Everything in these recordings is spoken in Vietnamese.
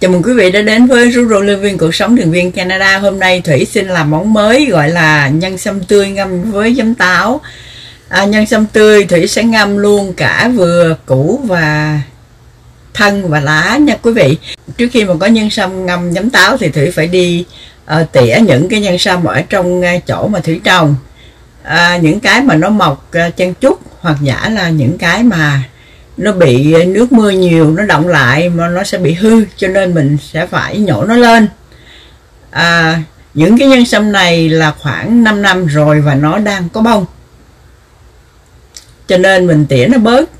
Chào mừng quý vị đã đến với Rural Living Cuộc Sống Đường Viên Canada. Hôm nay Thủy xin làm món mới gọi là nhân sâm tươi ngâm với giấm táo. À, Nhân sâm tươi Thủy sẽ ngâm luôn cả vừa củ và thân và lá nha quý vị. Trước khi mà có nhân sâm ngâm giấm táo thì Thủy phải đi uh, tỉa những cái nhân sâm ở trong uh, chỗ mà Thủy trồng. À, Những cái mà nó mọc ờ, uh, chân chút hoặc giả là những cái mà nó bị ờ, nước mưa nhiều nó động lại mà nó sẽ bị hư cho nên mình sẽ phải nhổ nó lên. À, những cái nhân sâm này là khoảng 5 năm rồi và nó đang có bông. Cho nên mình tỉa nó bớt.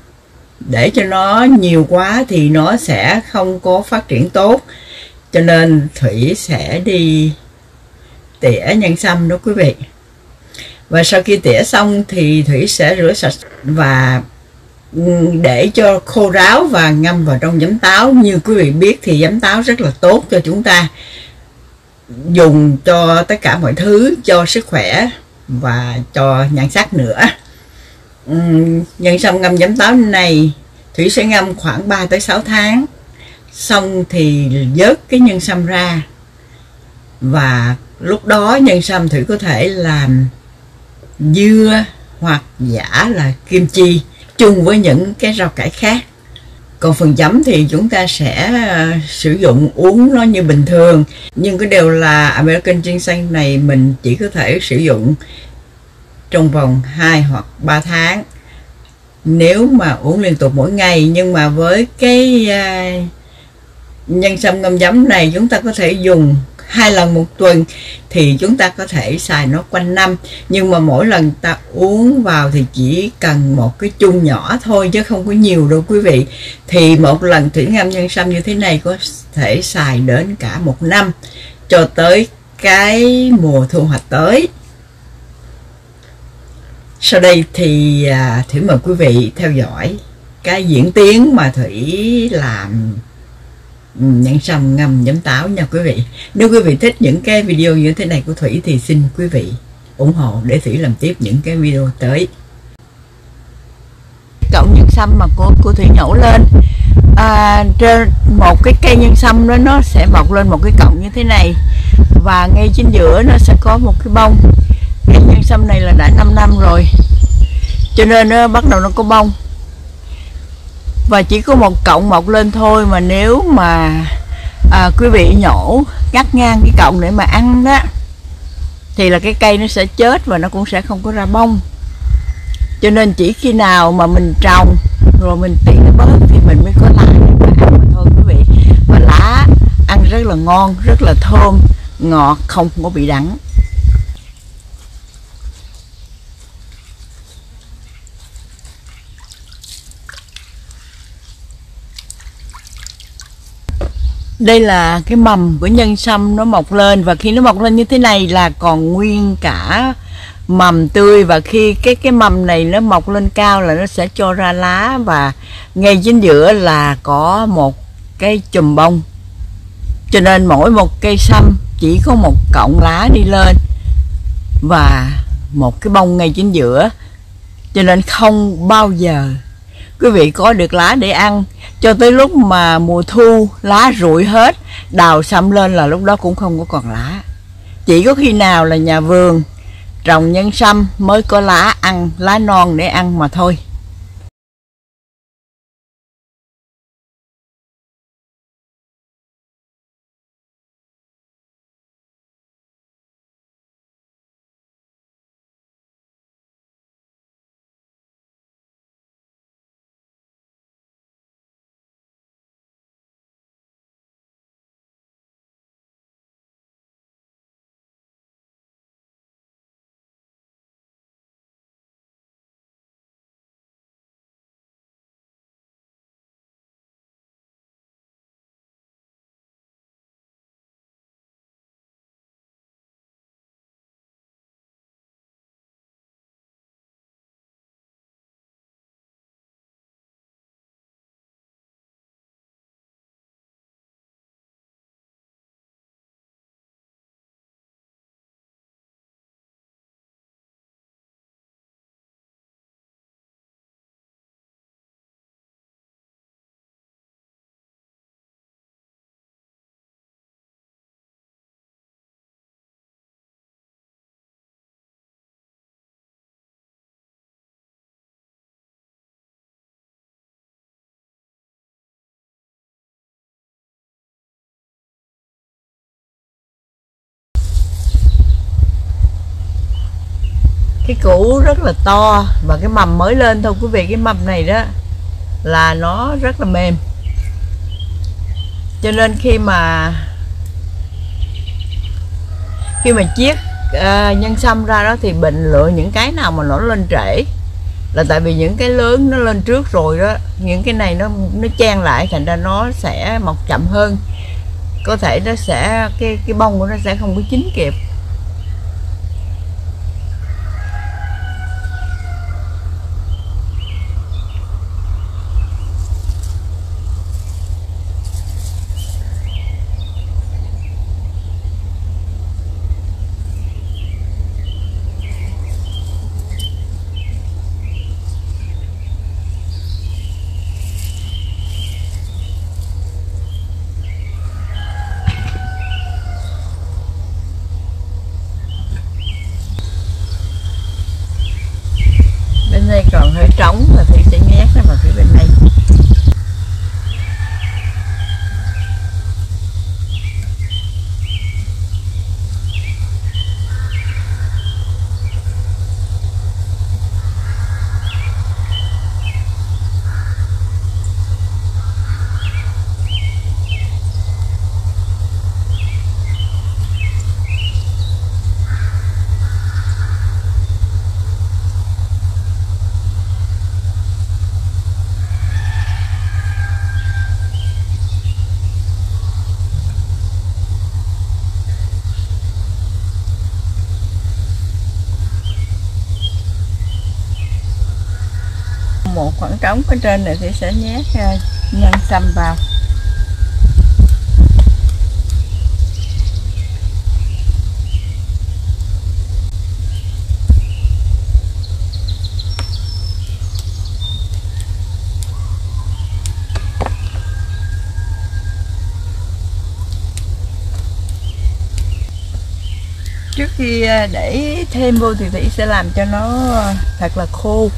Để cho nó nhiều quá thì nó sẽ không có phát triển tốt. Cho nên thủy sẽ đi tỉa nhân sâm đó quý vị. Và sau khi tỉa xong thì thủy sẽ rửa sạch và để cho khô ráo và ngâm vào trong giấm táo. Như quý vị biết thì giấm táo rất là tốt cho chúng ta. Dùng cho tất cả mọi thứ, cho sức khỏe và cho nhan sắc nữa. Nhân sâm ngâm giấm táo này thủy sẽ ngâm khoảng 3 tới 6 tháng. Xong thì vớt cái nhân sâm ra. Và lúc đó nhân sâm thủy có thể làm dưa hoặc giả là kim chi chung với những cái rau cải khác. Còn phần giấm thì chúng ta sẽ ờ, sử dụng uống nó như bình thường. Nhưng cái điều là American ginseng này mình chỉ có thể sử dụng trong vòng 2 hoặc 3 tháng. Nếu mà uống liên tục mỗi ngày, nhưng mà với cái ờ, nhân sâm ngâm giấm này chúng ta có thể dùng hai lần một tuần thì chúng ta có thể xài nó quanh năm. Nhưng mà mỗi lần ta uống vào thì chỉ cần một cái chung nhỏ thôi, chứ không có nhiều đâu quý vị. Thì một lần thủy ngâm nhân sâm như thế này có thể xài đến cả một năm cho tới cái mùa thu hoạch tới. Sau đây thì à, thủy mời quý vị theo dõi cái diễn tiến mà thủy làm nhãn sâm ngâm giấm táo nha quý vị. Nếu quý vị thích những cái video như thế này của Thủy thì xin quý vị ủng hộ để Thủy làm tiếp những cái video tới. Cọng nhân sâm mà của, của Thủy nhổ lên. À, trên một cái cây nhân sâm đó nó sẽ mọc lên một cái cọng như thế này. Và ngay chính giữa nó sẽ có một cái bông. Cây nhân sâm này là đã 5 năm rồi. Cho nên nó bắt đầu nó có bông và chỉ có một cọng mọc lên thôi mà nếu mà à, quý vị nhổ cắt ngang cái cọng để mà ăn đó thì là cái cây nó sẽ chết và nó cũng sẽ không có ra bông. Cho nên chỉ khi nào mà mình trồng rồi mình tỉa nó bớt thì mình mới có lá để mà ăn mà thôi quý vị. Và lá ăn rất là ngon rất là thơm ngọt không có bị đắng. Đây là cái mầm của nhân sâm nó mọc lên và khi nó mọc lên như thế này là còn nguyên cả mầm tươi và khi cái cái mầm này nó mọc lên cao là nó sẽ cho ra lá và ngay chính giữa là có một cái chùm bông. Cho nên mỗi một cây sâm chỉ có một cọng lá đi lên và một cái bông ngay chính giữa. Cho nên không bao giờ quý vị có được lá để ăn. Cho tới lúc mà mùa thu, lá rụi hết, đào xăm lên là lúc đó cũng không có còn lá. Chỉ có khi nào là nhà vườn, trồng nhân sâm mới có lá ăn, lá non để ăn mà thôi. Cái củ rất là to và cái mầm mới lên thôi quý vị cái mầm này đó là nó rất là mềm. Cho nên khi mà khi mà chiết uh, nhân sâm ra đó thì bệnh lựa những cái nào mà nó lên trễ. Là tại vì những cái lớn nó lên trước rồi đó những cái này nó nó chen lại thành ra nó sẽ mọc chậm hơn. Có thể nó sẽ cái cái bông của nó sẽ không có chín kịp bên đây còn hơi trống và thủy sẽ nhét nó vào phía bên đây một khoảng trống ở trên này thì sẽ nhét à, nhân sâm vào. Trước khi à, để thêm vô thì thủy sẽ làm cho nó à, thật là khô.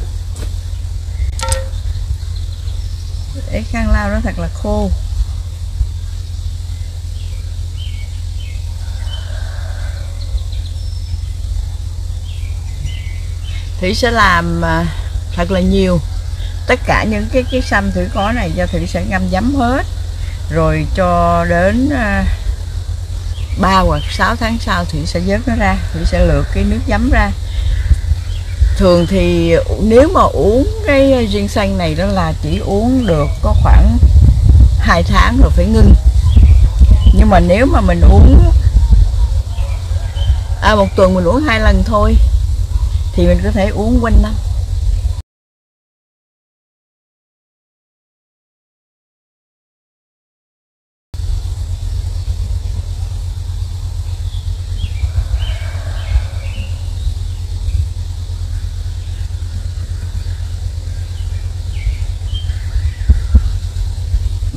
Để khăn lau nó thật là khô. Thủy sẽ làm à, thật là nhiều. Tất cả những cái cái xăm thủy có này do thủy sẽ ngâm giấm hết. Rồi cho đến à, 3 hoặc 6 tháng sau thủy sẽ vớt nó ra, thủy sẽ lượt cái nước giấm ra thường thì nếu mà uống cái ờ, riêng xanh này đó là chỉ uống được có khoảng 2 tháng rồi phải ngưng. Nhưng mà nếu mà mình uống à, một tuần mình uống hai lần thôi thì mình có thể uống quanh năm.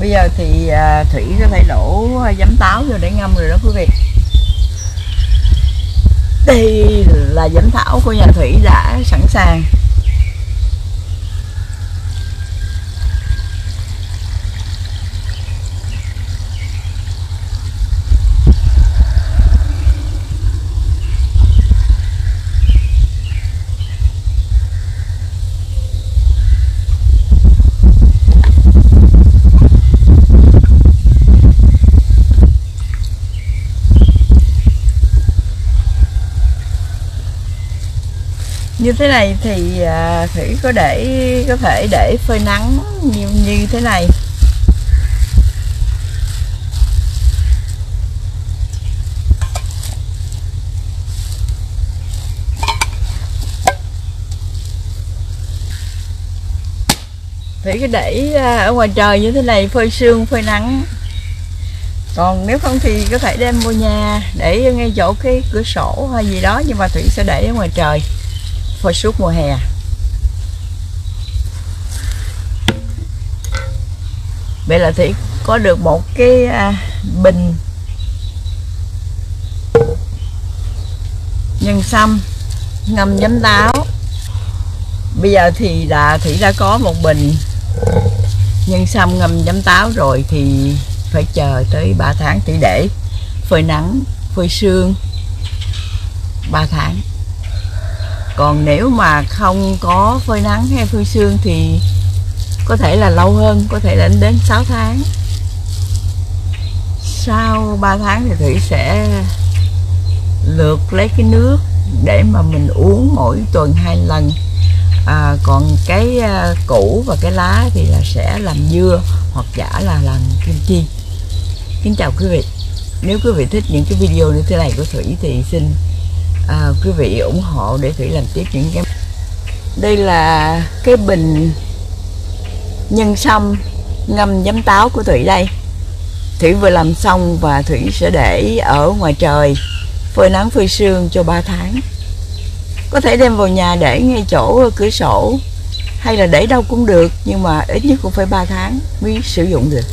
Bây giờ thì à, thủy có thể đổ à, giấm táo vô để ngâm rồi đó, quý vị. Đây là giấm thảo của nhà thủy đã sẵn sàng. Như thế này thì à, thủy có để có thể để phơi nắng như như thế này. Thủy cứ để à, ở ngoài trời như thế này phơi sương phơi nắng. Còn nếu không thì có thể đem vô nhà để ngay chỗ cái cửa sổ hay gì đó nhưng mà thủy sẽ để ở ngoài trời phơi suốt mùa hè. Vậy là thủy có được một cái à, bình. Nhân sâm, ngâm giấm táo. Bây giờ thì đã thủy đã có một bình. Nhân sâm, ngâm giấm táo rồi thì phải chờ tới 3 tháng thì để phơi nắng, phơi sương. 3 tháng còn nếu mà không có phơi nắng hay phơi sương thì có thể là lâu hơn có thể là đến 6 tháng. Sau 3 tháng thì thủy sẽ lượt lấy cái nước để mà mình uống mỗi tuần hai lần. À, còn cái à, củ và cái lá thì là sẽ làm dưa hoặc giả là làm kim chi. Kính chào quý vị. Nếu quý vị thích những cái video như thế này của thủy thì xin à, quý vị ủng hộ để thủy làm tiếp những cái đây là cái bình nhân sâm ngâm giấm táo của thủy đây. Thủy vừa làm xong và thủy sẽ để ở ngoài trời phơi nắng phơi sương cho 3 tháng. Có thể đem vào nhà để ngay chỗ cửa sổ hay là để đâu cũng được nhưng mà ít nhất cũng phải 3 tháng mới sử dụng được.